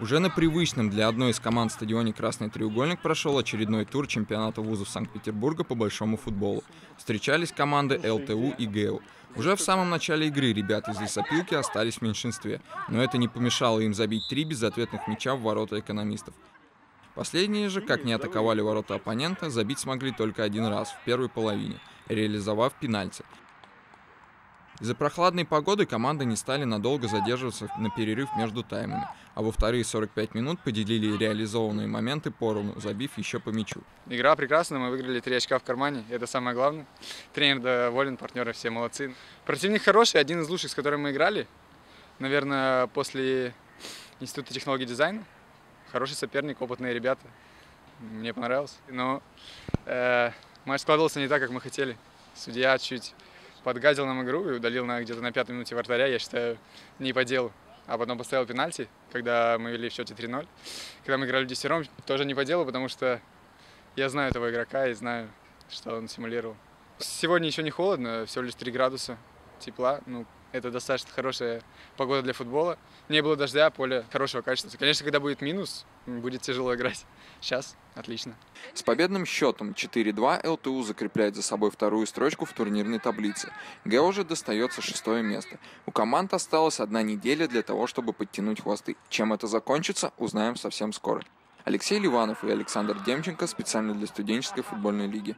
Уже на привычном для одной из команд стадионе «Красный треугольник» прошел очередной тур чемпионата вузов Санкт-Петербурга по большому футболу. Встречались команды ЛТУ и ГЭУ. Уже в самом начале игры ребята из лесопилки остались в меньшинстве, но это не помешало им забить три безответных мяча в ворота экономистов. Последние же, как не атаковали ворота оппонента, забить смогли только один раз в первой половине, реализовав пенальти. Из-за прохладной погоды команды не стали надолго задерживаться на перерыв между таймами, а во вторые 45 минут поделили реализованные моменты поровну, забив еще по мячу. Игра прекрасная, мы выиграли три очка в кармане, это самое главное. Тренер доволен, партнеры все молодцы. Противник хороший, один из лучших, с которым мы играли. Наверное, после Института технологий дизайна. Хороший соперник, опытные ребята. Мне понравилось. Но э, матч складывался не так, как мы хотели. Судья чуть подгадил нам игру и удалил на где-то на пятой минуте вратаря, я считаю, не по делу. А потом поставил пенальти, когда мы вели в счете 3-0. Когда мы играли в десятером, тоже не по делу, потому что я знаю этого игрока и знаю, что он симулировал. Сегодня еще не холодно, всего лишь 3 градуса тепла. Ну, это достаточно хорошая погода для футбола. Не было дождя, поле хорошего качества. Конечно, когда будет минус, будет тяжело играть. Сейчас отлично. С победным счетом 4-2 ЛТУ закрепляет за собой вторую строчку в турнирной таблице. ГЭО же достается шестое место. У команд осталась одна неделя для того, чтобы подтянуть хвосты. Чем это закончится, узнаем совсем скоро. Алексей Ливанов и Александр Демченко специально для студенческой футбольной лиги.